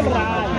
All right.